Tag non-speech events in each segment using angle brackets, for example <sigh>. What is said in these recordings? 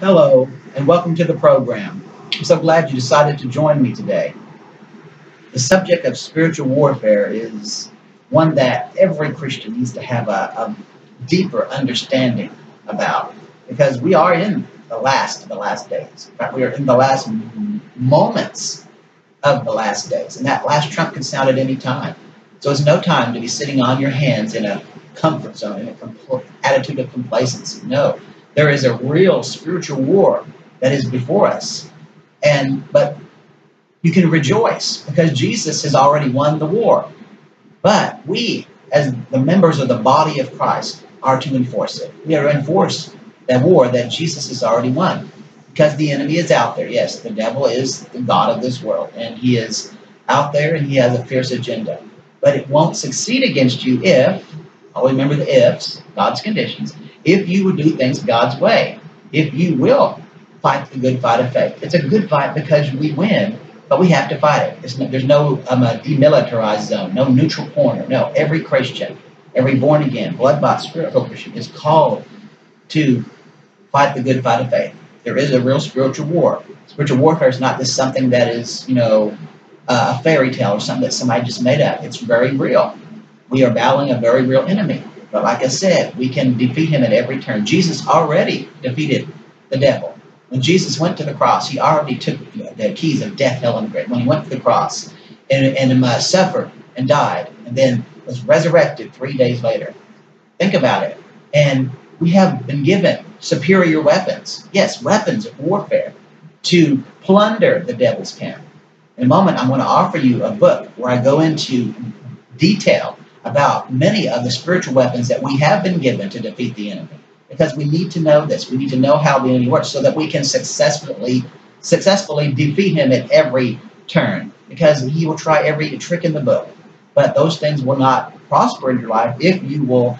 Hello, and welcome to the program. I'm so glad you decided to join me today. The subject of spiritual warfare is one that every Christian needs to have a, a deeper understanding about because we are in the last of the last days. We are in the last moments of the last days, and that last trump can sound at any time. So it's no time to be sitting on your hands in a comfort zone, in compl- attitude of complacency. No, there is a real spiritual war that is before us. And but you can rejoice because Jesus has already won the war. But we, as the members of the body of Christ, are to enforce it. We are to enforce that war that Jesus has already won. Because the enemy is out there. Yes, the devil is the God of this world, and he is out there and he has a fierce agenda. But it won't succeed against you if, always remember the ifs, God's conditions, if you would do things God's way, if you will fight the good fight of faith. It's a good fight because we win, but we have to fight it. No, there's no um, demilitarized zone, no neutral corner. No, every Christian, every born again, blood bought, spirit filled Christian is called to fight the good fight of faith. There is a real spiritual war. Spiritual warfare is not just something that is, you know, uh, a fairy tale or something that somebody just made up. It's very real. We are battling a very real enemy. But like I said, we can defeat him at every turn. Jesus already defeated the devil. When Jesus went to the cross, he already took the keys of death, hell, and the grave. When he went to the cross and, and uh, suffered and died, and then was resurrected three days later. Think about it. And we have been given superior weapons. Yes, weapons of warfare to plunder the devil's camp. In a moment, I'm going to offer you a book where I go into detail about many of the spiritual weapons that we have been given to defeat the enemy. Because we need to know this. We need to know how the enemy works so that we can successfully successfully defeat him at every turn. Because he will try every trick in the book. But those things will not prosper in your life if you will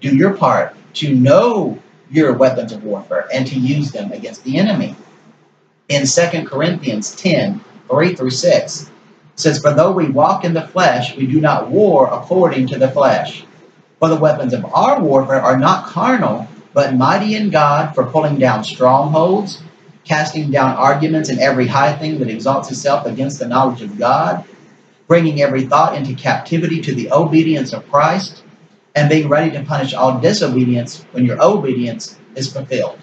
do your part to know your weapons of warfare and to use them against the enemy. In 2 Corinthians 10, 3 through 6, says, For though we walk in the flesh, we do not war according to the flesh. For the weapons of our warfare are not carnal, but mighty in God for pulling down strongholds, casting down arguments and every high thing that exalts itself against the knowledge of God, bringing every thought into captivity to the obedience of Christ, and being ready to punish all disobedience when your obedience is fulfilled.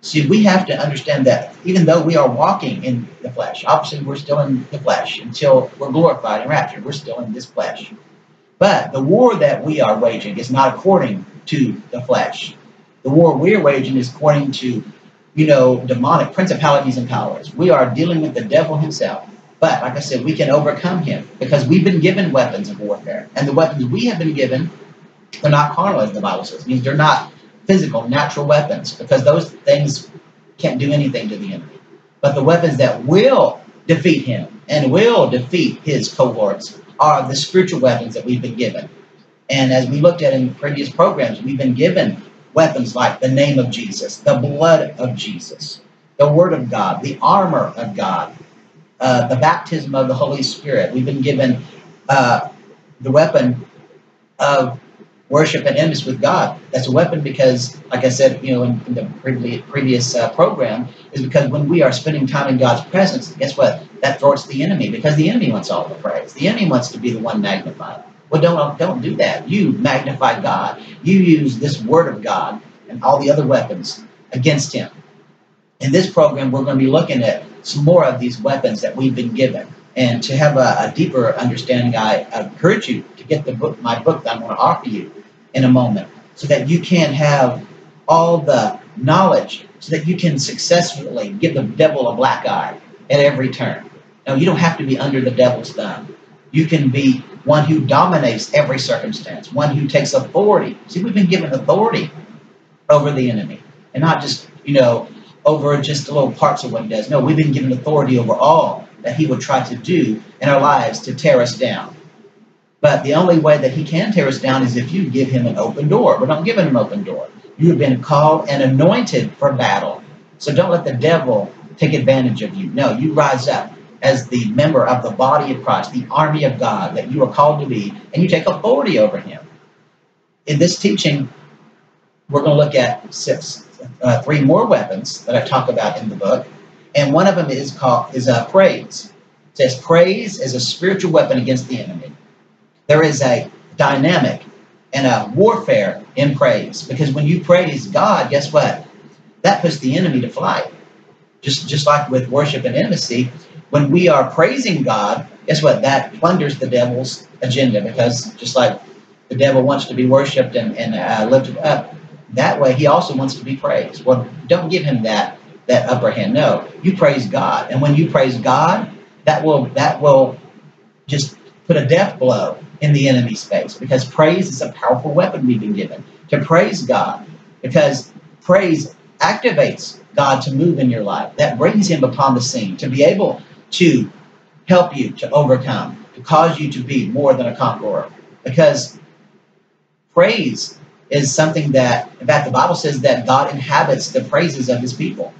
See, we have to understand that even though we are walking in the flesh, obviously we're still in the flesh until we're glorified and raptured. We're still in this flesh. But the war that we are waging is not according to the flesh. The war we're waging is according to, you know, demonic principalities and powers. We are dealing with the devil himself. But like I said, we can overcome him because we've been given weapons of warfare. And the weapons we have been given are not carnal, as the Bible says. It means they're not physical, natural weapons, because those things can't do anything to the enemy. But the weapons that will defeat him and will defeat his cohorts are the spiritual weapons that we've been given. And as we looked at in previous programs, we've been given weapons like the name of Jesus, the blood of Jesus, the Word of God, the armor of God, uh, the baptism of the Holy Spirit. We've been given uh, the weapon of worship and intimacy with God. That's a weapon because, like I said, you know, in, in the previous, previous uh, program, is because when we are spending time in God's presence, guess what? That thwarts the enemy because the enemy wants all the praise. The enemy wants to be the one magnified. Well, don't don't do that. You magnify God. You use this word of God and all the other weapons against him. In this program, we're going to be looking at some more of these weapons that we've been given. And to have a, a deeper understanding, I, I encourage you to get the book, my book that I'm going to offer you in a moment, so that you can have all the knowledge, so that you can successfully give the devil a black eye at every turn. Now, you don't have to be under the devil's thumb. You can be one who dominates every circumstance, one who takes authority. See, we've been given authority over the enemy, and not just, you know, over just the little parts of what he does. No, we've been given authority over all that he would try to do in our lives to tear us down. But the only way that he can tear us down is if you give him an open door. We're not giving him an open door. You have been called and anointed for battle. So don't let the devil take advantage of you. No, you rise up as the member of the body of Christ, the army of God that you are called to be, and you take authority over him. In this teaching, we're going to look at uh, three more weapons that I talk about in the book, and one of them is called is uh, praise. It says praise is a spiritual weapon against the enemy. There is a dynamic and a warfare in praise because when you praise God, guess what? That puts the enemy to flight. Just just like with worship and intimacy, when we are praising God, guess what? That plunders the devil's agenda because just like the devil wants to be worshipped and, and uh, lifted up, that way he also wants to be praised. Well, don't give him that that upper hand. No, you praise God, and when you praise God, that will that will just put a death blow in the enemy's face because praise is a powerful weapon we've been given to praise God because praise activates God to move in your life. That brings him upon the scene to be able to help you to overcome, to cause you to be more than a conqueror. Because praise is something that, in fact, the Bible says that God inhabits the praises of his people.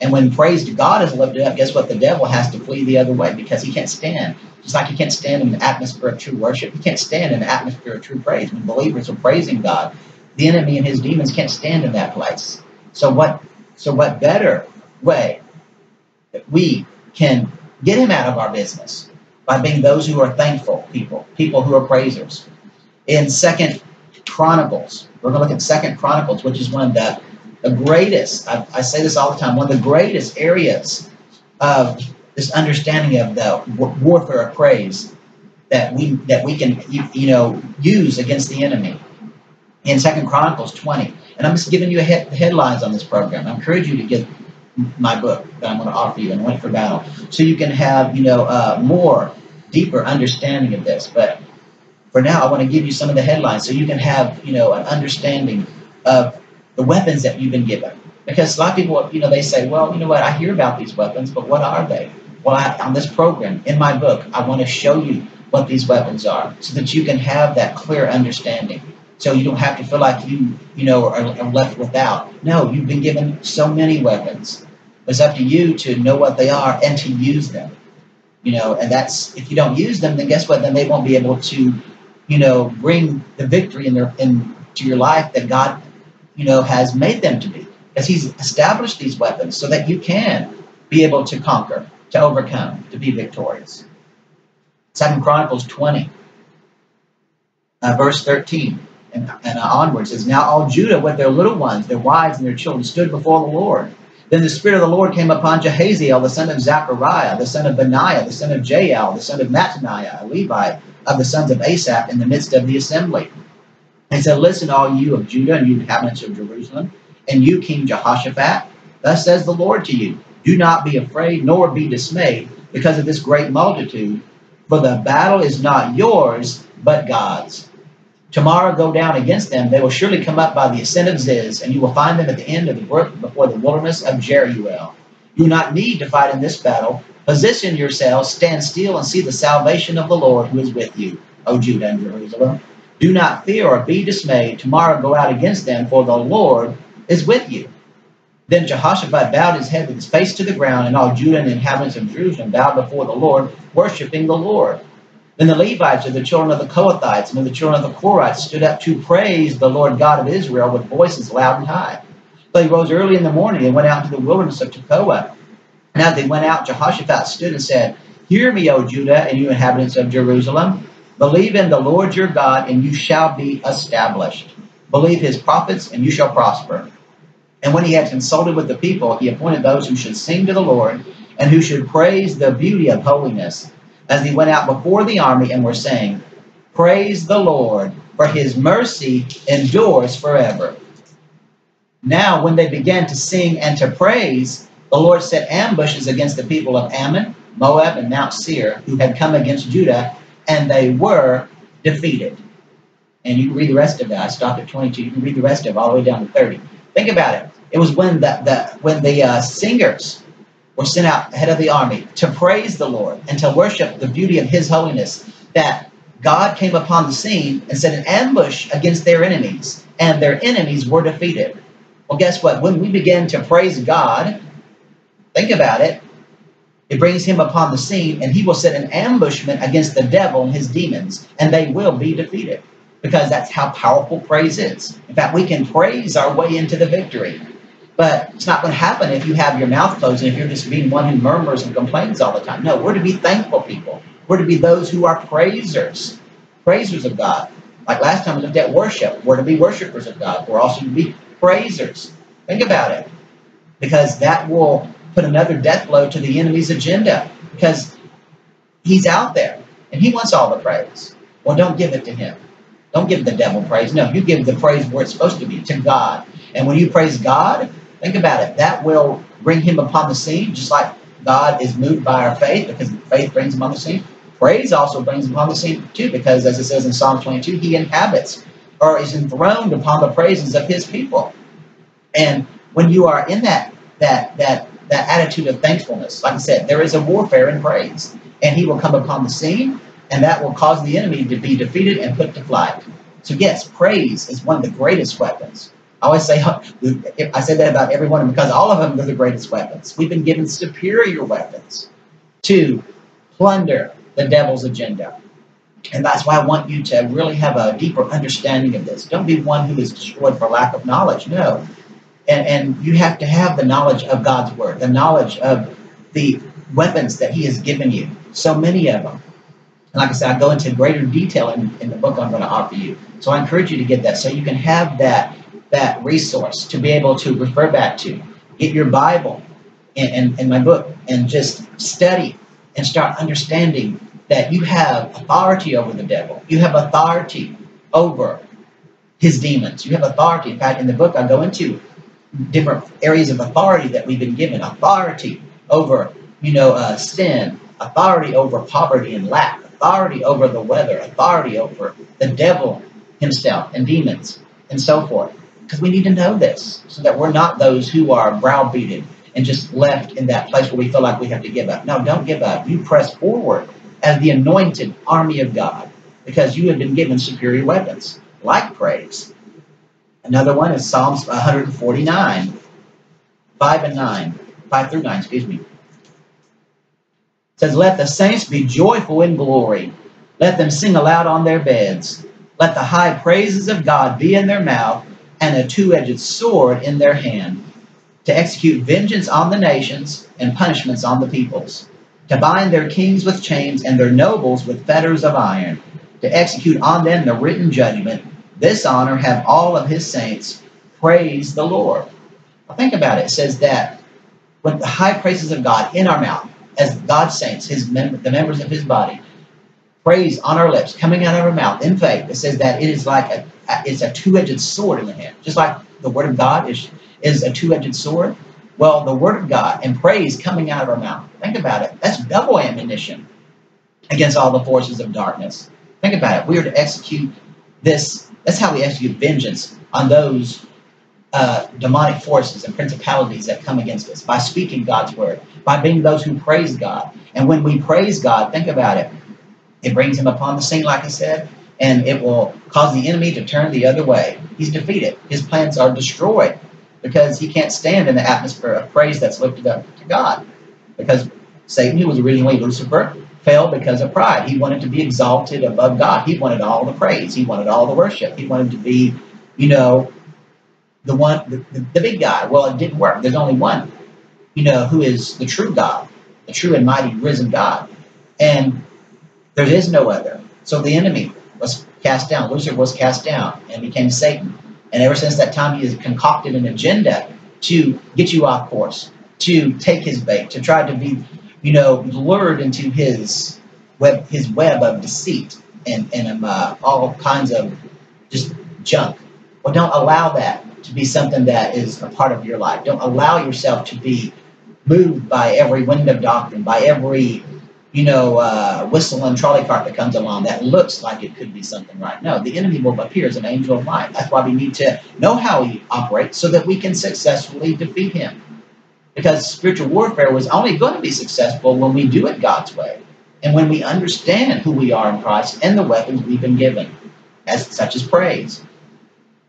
And when praise to God is lifted up, guess what? The devil has to flee the other way because he can't stand. Just like he can't stand in the atmosphere of true worship, he can't stand in the atmosphere of true praise. When believers are praising God, the enemy and his demons can't stand in that place. So what so what better way that we can get him out of our business by being those who are thankful people, people who are praisers. In Second Chronicles, we're going to look at Second Chronicles, which is one of the, the greatest, I, I say this all the time, one of the greatest areas of this understanding of the warfare of praise that we that we can you, you know use against the enemy in Second Chronicles 20. And I'm just giving you head, headlines on this program. I encourage you to get my book that I'm going to offer you, Anointed for Battle, so you can have you know uh, more deeper understanding of this. But for now, I want to give you some of the headlines so you can have you know an understanding of the weapons that you've been given. Because a lot of people, you know, they say, well, you know what, I hear about these weapons, but what are they? Well, I, on this program, in my book, I want to show you what these weapons are so that you can have that clear understanding so you don't have to feel like you, you know, are, are left without. No, you've been given so many weapons. It's up to you to know what they are and to use them. You know, and that's if you don't use them, then guess what? Then they won't be able to, you know, bring the victory in their into your life that God, you know, has made them to be. Because He's established these weapons so that you can be able to conquer, to overcome, to be victorious. Second Chronicles 20, uh, verse 13 and, and onwards says, Now all Judah with their little ones, their wives and their children, stood before the Lord. Then the Spirit of the Lord came upon Jahaziel, the son of Zechariah, the son of Benaiah, the son of Jael, the son of Mattaniah, a Levite, of the sons of Asaph, in the midst of the assembly. He said, Listen, all you of Judah and you inhabitants of Jerusalem, and you, King Jehoshaphat, thus says the Lord to you, Do not be afraid, nor be dismayed, because of this great multitude, for the battle is not yours, but God's. Tomorrow go down against them. They will surely come up by the ascent of Ziz, and you will find them at the end of the brook before the wilderness of Jeruel. You do not need to fight in this battle. Position yourselves, stand still, and see the salvation of the Lord who is with you, O Judah and Jerusalem. Do not fear or be dismayed. Tomorrow go out against them, for the Lord is with you. Then Jehoshaphat bowed his head with his face to the ground, and all Judah and the inhabitants of Jerusalem bowed before the Lord, worshiping the Lord. Then the Levites and the children of the Kohathites and the children of the Korhites stood up to praise the Lord God of Israel with voices loud and high. So they rose early in the morning and went out into the wilderness of Tekoa. And as they went out, Jehoshaphat stood and said, Hear me, O Judah, and you inhabitants of Jerusalem. Believe in the Lord your God, and you shall be established. Believe his prophets, and you shall prosper. And when he had consulted with the people, he appointed those who should sing to the Lord, and who should praise the beauty of holiness as they went out before the army and were saying, Praise the Lord, for his mercy endures forever. Now, when they began to sing and to praise, the Lord set ambushes against the people of Ammon, Moab, and Mount Seir, who had come against Judah, and they were defeated. And you can read the rest of that. I stopped at 22. You can read the rest of it all the way down to 30. Think about it. It was when the, the when the uh, singers were sent out ahead of the army to praise the Lord and to worship the beauty of His holiness, that God came upon the scene and set an ambush against their enemies, and their enemies were defeated. Well, guess what? When we begin to praise God, think about it, it brings him upon the scene, and he will set an ambushment against the devil and his demons, and they will be defeated. Because that's how powerful praise is. In fact, we can praise our way into the victory. But it's not going to happen if you have your mouth closed and if you're just being one who murmurs and complains all the time. No, we're to be thankful people. We're to be those who are praisers, praisers of God. Like last time we looked at worship, we're to be worshipers of God. We're also to be praisers. Think about it. Because that will put another death blow to the enemy's agenda. Because he's out there and he wants all the praise. Well, don't give it to him. Don't give the devil praise. No, you give the praise where it's supposed to be, to God. And when you praise God, Think about it. That will bring him upon the scene, just like God is moved by our faith because faith brings him on the scene. Praise also brings him upon the scene too, because as it says in Psalm 22, he inhabits or is enthroned upon the praises of his people. And when you are in that that that that attitude of thankfulness, like I said, there is a warfare in praise, and he will come upon the scene, and that will cause the enemy to be defeated and put to flight. So yes, praise is one of the greatest weapons. I always say, <laughs> I say that about every one of them because all of them are the greatest weapons. We've been given superior weapons to plunder the devil's agenda. And that's why I want you to really have a deeper understanding of this. Don't be one who is destroyed for lack of knowledge. No. And, and you have to have the knowledge of God's word, the knowledge of the weapons that he has given you. So many of them. And like I said, I go into greater detail in, in the book I'm going to offer you. So I encourage you to get that so you can have that that resource to be able to refer back to. Get your Bible and, and, and my book and just study and start understanding that you have authority over the devil. You have authority over his demons. You have authority. In fact, in the book, I go into different areas of authority that we've been given. Authority over, you know, uh, sin. Authority over poverty and lack. Authority over the weather. Authority over the devil himself and demons and so forth because we need to know this so that we're not those who are browbeaten and just left in that place where we feel like we have to give up. No, don't give up. You press forward as the anointed army of God because you have been given superior weapons like praise. Another one is Psalms 149, 5 and 9, 5 through 9, excuse me. It says, Let the saints be joyful in glory. Let them sing aloud on their beds. Let the high praises of God be in their mouth and a two edged sword in their hand, to execute vengeance on the nations and punishments on the peoples, to bind their kings with chains and their nobles with fetters of iron, to execute on them the written judgment. This honor have all of his saints. Praise the Lord. Now think about it. It says that when the high praises of God in our mouth, as God's saints, his mem- the members of his body, praise on our lips, coming out of our mouth in faith. It says that it is like a it's a two-edged sword in the hand, just like the Word of God is is a two-edged sword. Well, the Word of God and praise coming out of our mouth. Think about it. That's double ammunition against all the forces of darkness. Think about it. We are to execute this. That's how we execute vengeance on those uh, demonic forces and principalities that come against us by speaking God's word, by being those who praise God. And when we praise God, think about it. It brings him upon the scene, like I said, and it will cause the enemy to turn the other way. He's defeated. His plans are destroyed because he can't stand in the atmosphere of praise that's lifted up to God. Because Satan, who was originally Lucifer, fell because of pride. He wanted to be exalted above God. He wanted all the praise. He wanted all the worship. He wanted to be, you know, the one, the, the, the big guy. Well, it didn't work. There's only one, you know, who is the true God, the true and mighty risen God. And there is no other. So the enemy was cast down. Lucifer was cast down and became Satan. And ever since that time, he has concocted an agenda to get you off course, to take his bait, to try to be, you know, lured into his web, his web of deceit and and um, uh, all kinds of just junk. Well, don't allow that to be something that is a part of your life. Don't allow yourself to be moved by every wind of doctrine, by every you know, uh, whistle and trolley cart that comes along that looks like it could be something right. No, the enemy will appear as an angel of light. That's why we need to know how he operates so that we can successfully defeat him. Because spiritual warfare was only going to be successful when we do it God's way and when we understand who we are in Christ and the weapons we've been given, as such as praise.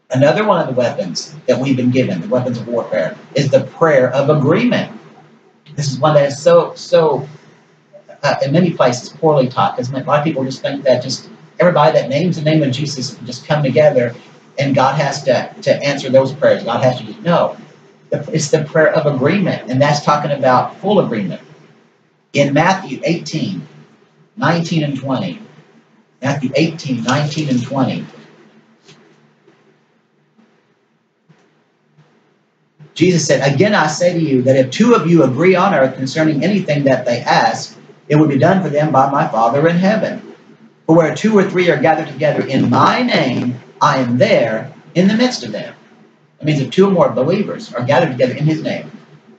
Another one of the weapons that we've been given, the weapons of warfare, is the prayer of agreement. This is one that is so so uh, in many places poorly taught because a lot of people just think that just everybody that names the name of Jesus just come together and God has to, to answer those prayers. God has to just no. It's the prayer of agreement, and that's talking about full agreement. In Matthew 18, 19 and 20, Matthew 18, 19 and 20, Jesus said, Again I say to you that if two of you agree on earth concerning anything that they ask, it will be done for them by my Father in heaven. For where two or three are gathered together in my name, I am there in the midst of them. That means if two or more believers are gathered together in his name,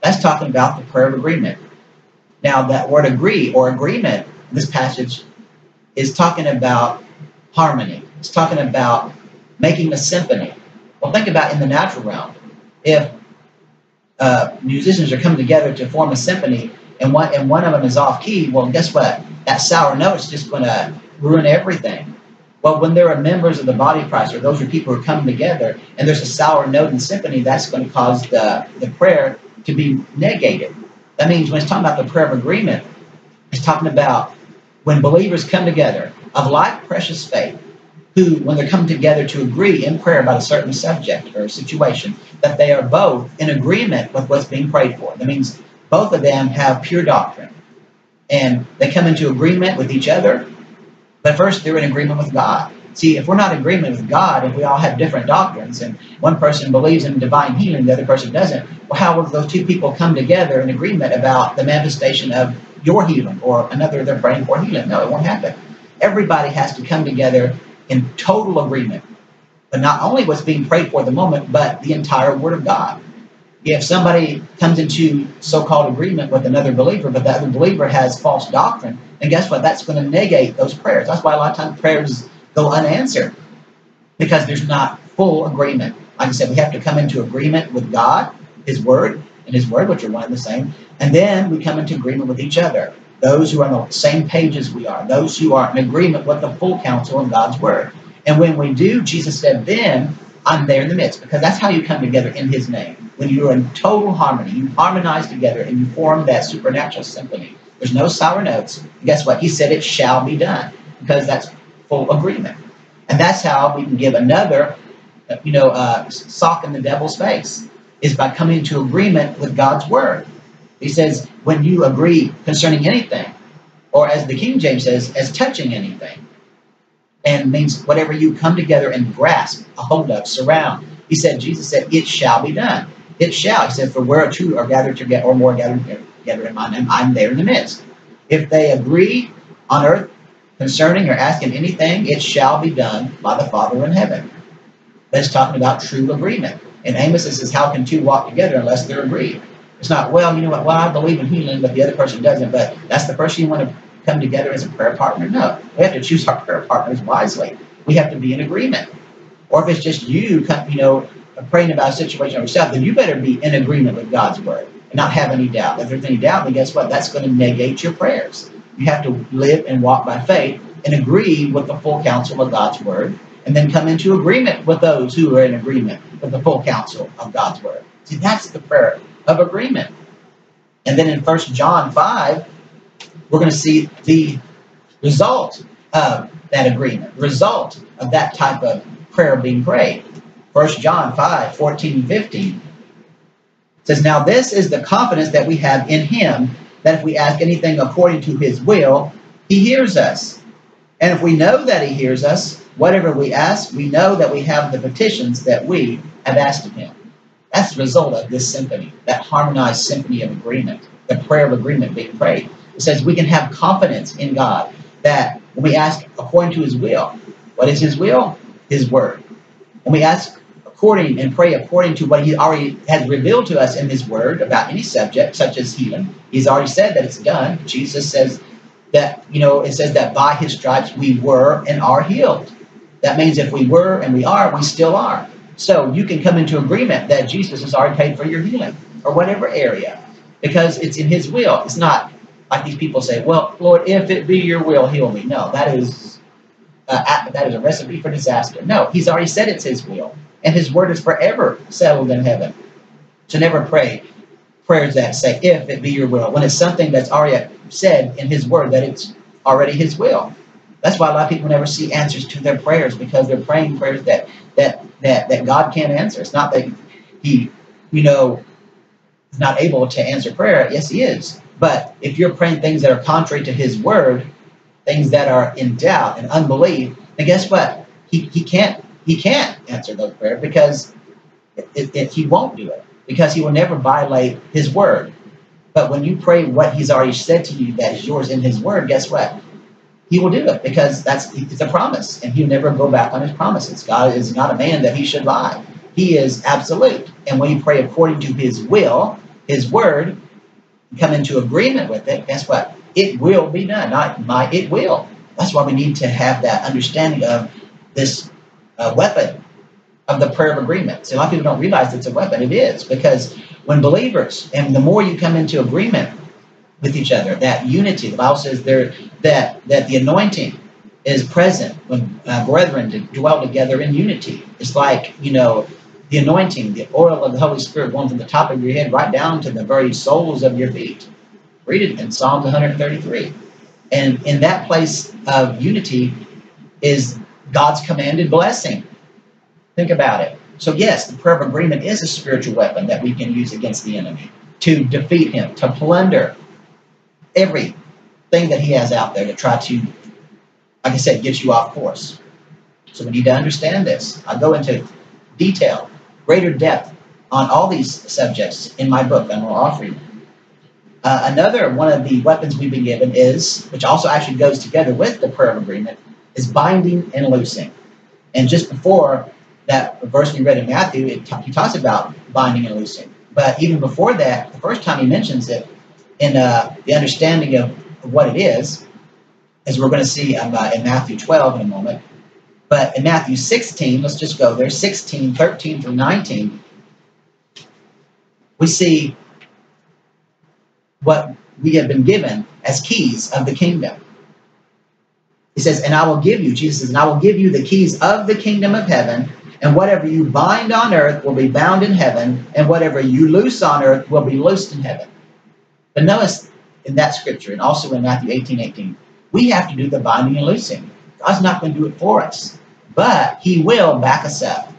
that's talking about the prayer of agreement. Now, that word agree or agreement, in this passage is talking about harmony. It's talking about making a symphony. Well, think about in the natural realm. If uh, musicians are coming together to form a symphony, and one and one of them is off key, well, guess what? That sour note is just going to ruin everything. Well, when there are members of the body of Christ, or those are people who coming together, and there's a sour note in symphony, that's going to cause the, the prayer to be negated. That means when it's talking about the prayer of agreement, it's talking about when believers come together of like precious faith, who, when they're coming together to agree in prayer about a certain subject or situation, that they are both in agreement with what's being prayed for. That means both of them have pure doctrine. And they come into agreement with each other, but first they're in agreement with God. See, if we're not in agreement with God, if we all have different doctrines, and one person believes in divine healing, the other person doesn't, well, how will those two people come together in agreement about the manifestation of your healing or another they're praying for healing? No, it won't happen. Everybody has to come together in total agreement. But not only what's being prayed for at the moment, but the entire Word of God. If somebody comes into so called agreement with another believer, but the other believer has false doctrine, then guess what? That's going to negate those prayers. That's why a lot of times prayers go unanswered because there's not full agreement. Like I said, we have to come into agreement with God, His Word, and His Word, which are one and the same, and then we come into agreement with each other those who are on the same page as we are, those who are in agreement with the full counsel of God's word. And when we do, Jesus said, then I'm there in the midst, because that's how you come together in his name. When you are in total harmony, you harmonize together and you form that supernatural symphony. There's no sour notes. And guess what? He said it shall be done, because that's full agreement. And that's how we can give another, you know, uh, sock in the devil's face, is by coming into agreement with God's word. He says, when you agree concerning anything, or as the King James says, as touching anything, and means whatever you come together and grasp, a hold of, surround. He said, Jesus said, it shall be done. It shall. He said, for where two are gathered together, or more gathered together in my name, I'm there in the midst. If they agree on earth concerning or asking anything, it shall be done by the Father in heaven. That's talking about true agreement. And Amos says, how can two walk together unless they're agreed? It's not, well, you know what, well, I believe in healing, but the other person doesn't, but that's the person you want to come together as a prayer partner? No. We have to choose our prayer partners wisely. We have to be in agreement. Or if it's just you, you know, praying about a situation yourself, then you better be in agreement with God's word and not have any doubt. If there's any doubt, then guess what? That's going to negate your prayers. You have to live and walk by faith and agree with the full counsel of God's word, and then come into agreement with those who are in agreement with the full counsel of God's word. See, that's the prayer of agreement. And then in First John 5, we're going to see the result of that agreement, result of that type of prayer being prayed. First John 5, 14 and 15 says, Now this is the confidence that we have in him, that if we ask anything according to his will, he hears us. And if we know that he hears us, whatever we ask, we know that we have the petitions that we have asked of him. That's the result of this symphony, that harmonized symphony of agreement, the prayer of agreement being prayed. It says we can have confidence in God that when we ask according to his will, what is his will? His word. When we ask according and pray according to what he already has revealed to us in his word about any subject, such as healing, he's already said that it's done. Jesus says that, you know, it says that by his stripes we were and are healed. That means if we were and we are, we still are. So you can come into agreement that Jesus has already paid for your healing or whatever area because it's in his will. It's not like these people say, well, Lord, if it be your will, heal me. No, that is, uh, that is a recipe for disaster. No, he's already said it's his will. And his word is forever settled in heaven. To never pray prayers that say, if it be your will, when it's something that's already said in his word that it's already his will. That's why a lot of people never see answers to their prayers because they're praying prayers that that that that God can't answer. It's not that He, you know, is not able to answer prayer. Yes, he is. But if you're praying things that are contrary to his word, things that are in doubt and unbelief, then guess what? He, he can't he can't answer those prayers because he won't do it because he will never violate his word. But when you pray what he's already said to you that is yours in his word, guess what? He will do it because that's it's a promise, and he'll never go back on his promises. God is not a man that he should lie. He is absolute. And when you pray according to his will, his word, come into agreement with it, guess what? It will be done. Not my, it will. That's why we need to have that understanding of this uh, weapon of the prayer of agreement. See, a lot of people don't realize it's a weapon. It is because when believers, and the more you come into agreement with each other, that unity, the Bible says there that that the anointing is present when uh, brethren dwell together in unity. It's like you know the anointing, the oil of the Holy Spirit going from the top of your head right down to the very soles of your feet. Read it in Psalms 133. And in that place of unity is God's commanded blessing. Think about it. So, yes, the prayer of agreement is a spiritual weapon that we can use against the enemy to defeat him, to plunder everything that he has out there to try to, like I said, get you off course. So, we need to understand this. I go into detail greater depth on all these subjects in my book, going to offer you. Uh, another one of the weapons we've been given is, which also actually goes together with the prayer of agreement, is binding and loosing. And just before that verse we read in Matthew, it he talks about binding and loosing. But even before that, the first time he mentions it in uh, the understanding of, of, what it is, as we're going to see um, uh, in Matthew 12 in a moment, but in Matthew 16, let's just go there, 16, 13 through 19, we see what we have been given as keys of the kingdom. He says, And I will give you, Jesus says, and I will give you the keys of the kingdom of heaven, and whatever you bind on earth will be bound in heaven, and whatever you loose on earth will be loosed in heaven. But notice in that scripture, and also in Matthew 18, 18, we have to do the binding and loosing. God's not going to do it for us but he will back us up.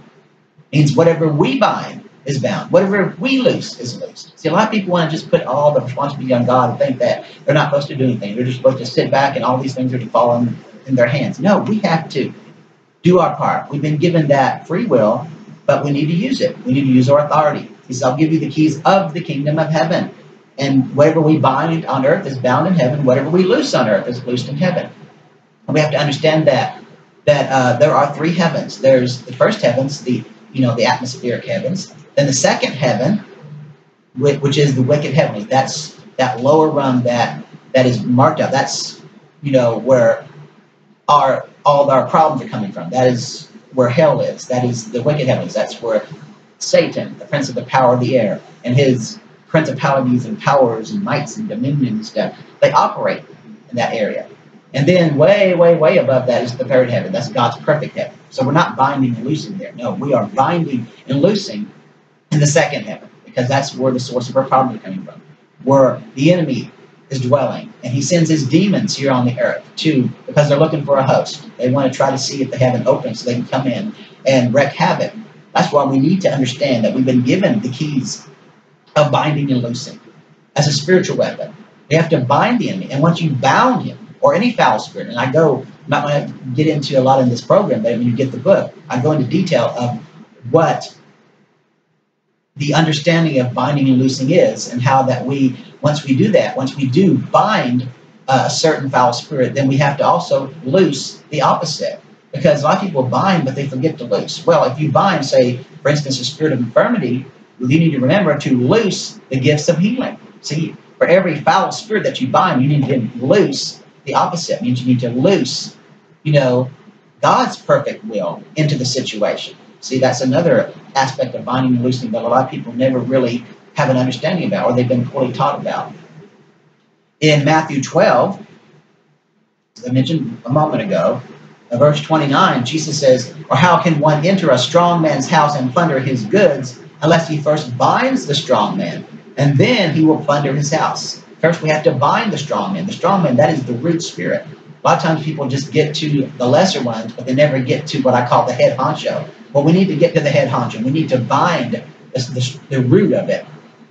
Means whatever we bind is bound. Whatever we loose is loose. See, a lot of people want to just put all the responsibility on God and think that they're not supposed to do anything. They're just supposed to sit back and all these things are to fall in, in their hands. No, we have to do our part. We've been given that free will, but we need to use it. We need to use our authority. He says, I'll give you the keys of the kingdom of heaven. And whatever we bind on earth is bound in heaven. Whatever we loose on earth is loosed in heaven. And we have to understand that that uh, there are three heavens. There's the first heavens, the you know the atmospheric heavens. Then the second heaven, which is the wicked heavenly. That's that lower rung that that is marked out. That's you know where our all our problems are coming from. That is where hell is. That is the wicked heavens. That's where Satan, the prince of the power of the air, and his principalities and powers and mights and dominions stuff, they operate in that area. And then way, way, way above that is the third heaven. That's God's perfect heaven. So we're not binding and loosing there. No, we are binding and loosing in the second heaven because that's where the source of our problem is coming from. Where the enemy is dwelling. And he sends his demons here on the earth too because they're looking for a host. They want to try to see if the heaven opens so they can come in and wreak havoc. That's why we need to understand that we've been given the keys of binding and loosing as a spiritual weapon. We have to bind the enemy. And once you bound him, or any foul spirit. And I go, I'm not going to get into a lot in this program, but when you get the book, I go into detail of what the understanding of binding and loosing is and how that we, once we do that, once we do bind a certain foul spirit, then we have to also loose the opposite. Because a lot of people bind, but they forget to loose. Well, if you bind, say, for instance, a spirit of infirmity, you need to remember to loose the gifts of healing. See, for every foul spirit that you bind, you need to loose the opposite means you need to loose, you know, God's perfect will into the situation. See, that's another aspect of binding and loosing that a lot of people never really have an understanding about or they've been poorly taught about. In Matthew 12, as I mentioned a moment ago, verse 29, Jesus says, Or how can one enter a strong man's house and plunder his goods unless he first binds the strong man, and then he will plunder his house? First, we have to bind the strong man. The strong man, that is the root spirit. A lot of times people just get to the lesser ones, but they never get to what I call the head honcho. Well, we need to get to the head honcho. We need to bind the, the, the root of it.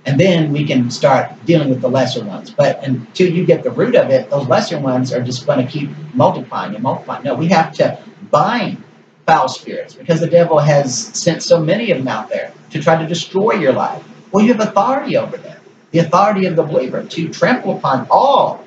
And then we can start dealing with the lesser ones. But until you get the root of it, those lesser ones are just going to keep multiplying and multiplying. No, we have to bind foul spirits because the devil has sent so many of them out there to try to destroy your life. Well, you have authority over them, the authority of the believer to trample upon all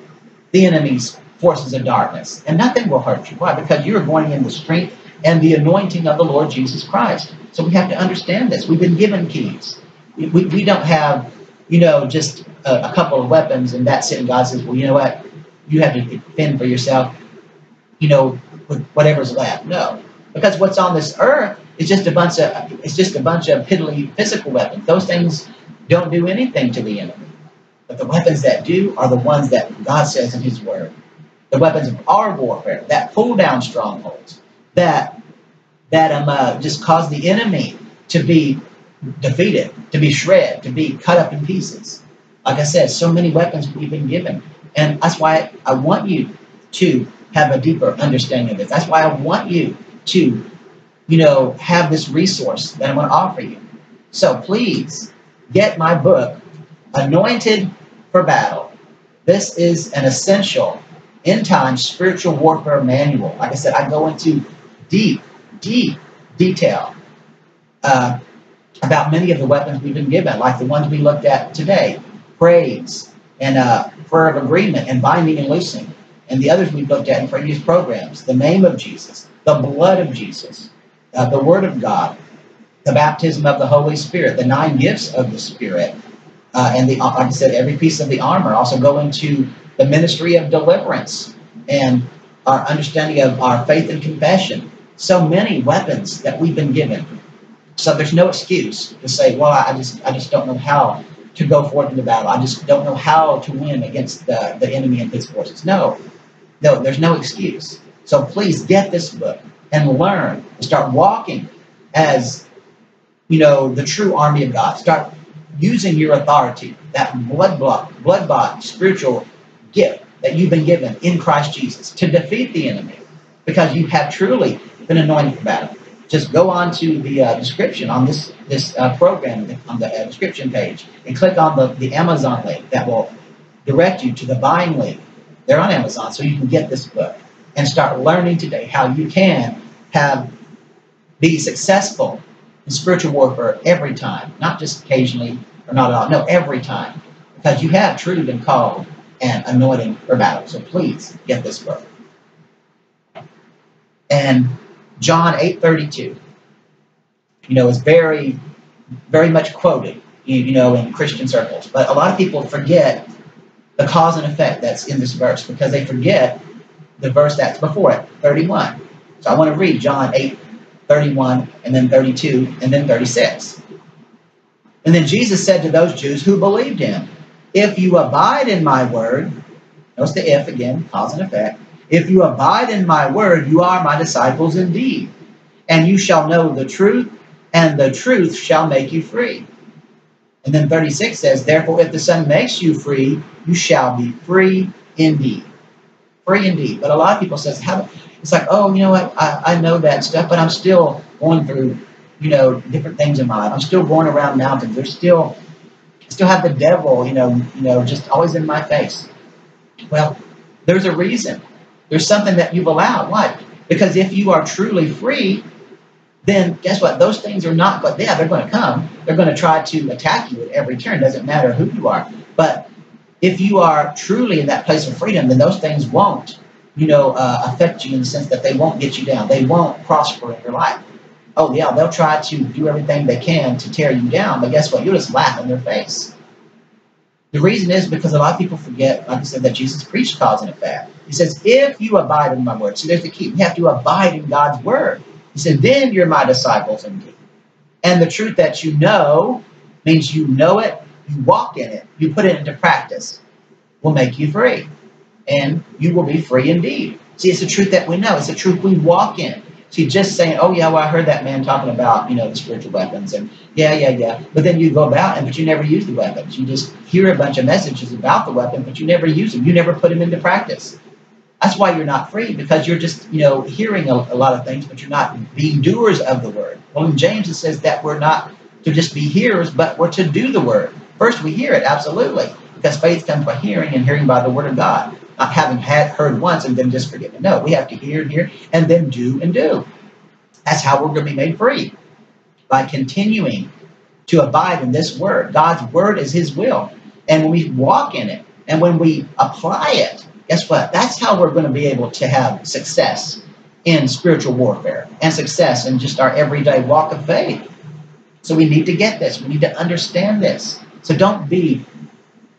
the enemy's forces of darkness, and nothing will hurt you. Why? Because you are going in the strength and the anointing of the Lord Jesus Christ. So we have to understand this. We've been given keys. We, we don't have, you know, just a, a couple of weapons and that's it. And God says, well, you know what? You have to defend for yourself, you know, with whatever's left. No. Because what's on this earth is just a bunch of it's just a bunch of piddly physical weapons. Those things don't do anything to the enemy. But the weapons that do are the ones that God says in His Word. The weapons of our warfare that pull down strongholds, that that um, uh, just cause the enemy to be defeated, to be shred, to be cut up in pieces. Like I said, so many weapons we've been given. And that's why I want you to have a deeper understanding of this. That's why I want you to, you know, have this resource that I'm going to offer you. So please get my book, Anointed for Battle. This is an essential end time spiritual warfare manual. Like I said, I go into deep, deep detail uh, about many of the weapons we've been given, like the ones we looked at today praise and uh, prayer of agreement and binding and loosing, and the others we've looked at in previous programs the name of Jesus, the blood of Jesus, uh, the Word of God, the baptism of the Holy Spirit, the nine gifts of the Spirit, uh, and the like I said, every piece of the armor. Also go into the ministry of deliverance and our understanding of our faith and confession. So many weapons that we've been given. So there's no excuse to say, well, I just I just don't know how to go forth into battle. I just don't know how to win against the, the enemy and his forces. No, no, there's no excuse. So please get this book and learn and start walking as you know the true army of God. Start using your authority, that blood blood, blood bought spiritual gift that you've been given in Christ Jesus to defeat the enemy because you have truly been anointed for battle. Just go on to the uh, description on this this uh, program on the uh, description page and click on the, the Amazon link that will direct you to the buying link. They're on Amazon, so you can get this book and start learning today how you can have be successful in spiritual warfare every time, not just occasionally or not at all. No, every time, because you have truly been called and anointing for battle. So please get this book. And John 8:32, you know, is very, very much quoted, you know, in Christian circles. But a lot of people forget the cause and effect that's in this verse because they forget the verse that's before it, 31. So I want to read John 8, 31, and then 32, and then 36. And then Jesus said to those Jews who believed him, if you abide in my word, notice the if again, cause and effect. If you abide in my word, you are my disciples indeed. And you shall know the truth, and the truth shall make you free. And then 36 says, Therefore, if the Son makes you free, you shall be free indeed. Free indeed. But a lot of people says, How, it's like, oh, you know what, I, I know that stuff, but I'm still going through, you know, different things in my life. I'm still going around mountains. There's still still have the devil, you know, you know, just always in my face. Well, there's a reason. There's something that you've allowed. Why? Because if you are truly free, then guess what? Those things are not, but yeah, they're going to come. They're going to try to attack you at every turn. Doesn't matter who you are. But if you are truly in that place of freedom, then those things won't, you know, uh, affect you in the sense that they won't get you down. They won't prosper in your life oh yeah, they'll try to do everything they can to tear you down, but guess what? You'll just laugh in their face. The reason is because a lot of people forget, like I said, that Jesus preached cause and effect. He says, if you abide in my word. So there's the key. You have to abide in God's word. He said, then you're my disciples indeed. And the truth that you know means you know it, you walk in it, you put it into practice, will make you free. And you will be free indeed. See, it's the truth that we know. It's the truth we walk in. See, just saying, oh, yeah, well, I heard that man talking about, you know, the spiritual weapons. And yeah, yeah, yeah. But then you go about and, but you never use the weapons. You just hear a bunch of messages about the weapon, but you never use them. You never put them into practice. That's why you're not free, because you're just, you know, hearing a, a lot of things, but you're not being doers of the word. Well, in James, it says that we're not to just be hearers, but we're to do the word. First, we hear it, absolutely, because faith comes by hearing and hearing by the word of God. Not having had heard once and then just forget it. No, we have to hear and hear and then do and do. That's how we're going to be made free by continuing to abide in this word. God's word is his will. And when we walk in it and when we apply it, guess what? That's how we're going to be able to have success in spiritual warfare and success in just our everyday walk of faith. So we need to get this. We need to understand this. So don't be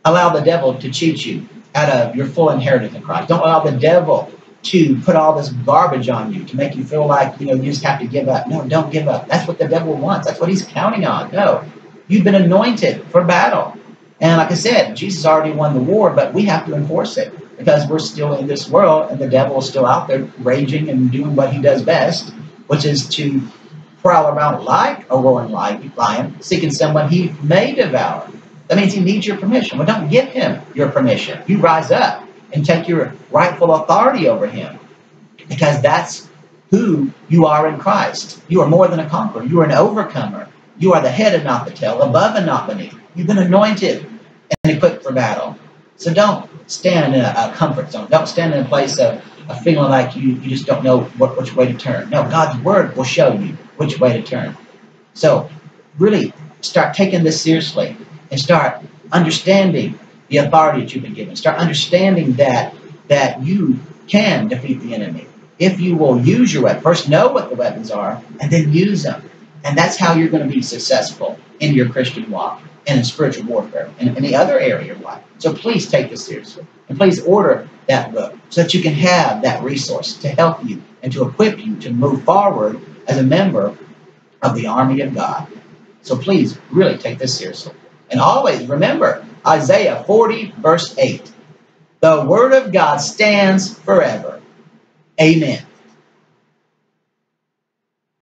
allow the devil to cheat you out of your full inheritance in Christ. Don't allow the devil to put all this garbage on you to make you feel like you know you just have to give up. No, don't give up. That's what the devil wants. That's what he's counting on. No, you've been anointed for battle. And like I said, Jesus already won the war, but we have to enforce it because we're still in this world and the devil is still out there raging and doing what he does best, which is to prowl around like a roaring lion, seeking someone he may devour. That means he needs your permission. Well, don't give him your permission. You rise up and take your rightful authority over him because that's who you are in Christ. You are more than a conqueror. You are an overcomer. You are the head and not the tail, above and not beneath. You've been anointed and equipped for battle. So don't stand in a, a comfort zone. Don't stand in a place of, of feeling like you, you just don't know what, which way to turn. No, God's word will show you which way to turn. So really start taking this seriously and start understanding the authority that you've been given. Start understanding that that you can defeat the enemy if you will use your weapon. First, know what the weapons are, and then use them. And that's how you're going to be successful in your Christian walk and in spiritual warfare and any other area of life. So please take this seriously. And please order that book so that you can have that resource to help you and to equip you to move forward as a member of the army of God. So please really take this seriously. And always remember Isaiah 40, verse 8. The word of God stands forever. Amen.